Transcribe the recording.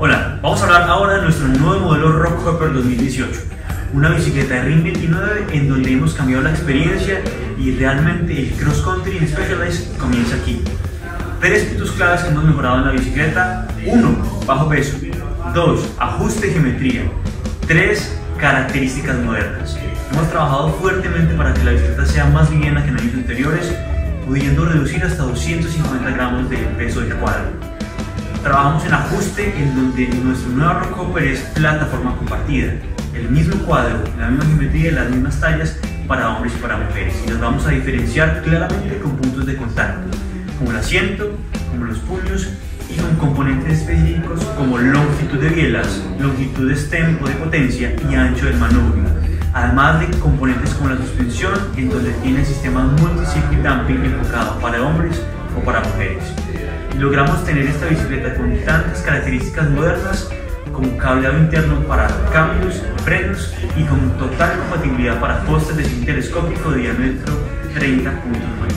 Hola, vamos a hablar ahora de nuestro nuevo modelo Rock Hopper 2018, una bicicleta de RIN 29 en donde hemos cambiado la experiencia y realmente el cross country en Specialized comienza aquí. Tres puntos claves que hemos mejorado en la bicicleta. 1. Bajo peso. 2. Ajuste de geometría. 3. Características modernas. Hemos trabajado fuertemente para que la bicicleta sea más liviana que en años anteriores, pudiendo reducir hasta 250 gramos de peso del cuadro. Trabajamos en ajuste en donde nuestro nuevo Rockhopper es plataforma compartida, el mismo cuadro, la misma geometría y las mismas tallas para hombres y para mujeres. Y nos vamos a diferenciar claramente con puntos de contacto, como el asiento, como los puños y con componentes específicos como longitud de bielas, longitud de stem o de potencia y ancho del manubrio. Además de componentes como la suspensión, en donde tiene el sistema multi-circuit damping enfocado para hombres o para mujeres. Logramos tener esta bicicleta con tantas características modernas como cableado interno para cambios, frenos y con total compatibilidad para postes de cine telescópico de diámetro 30.9.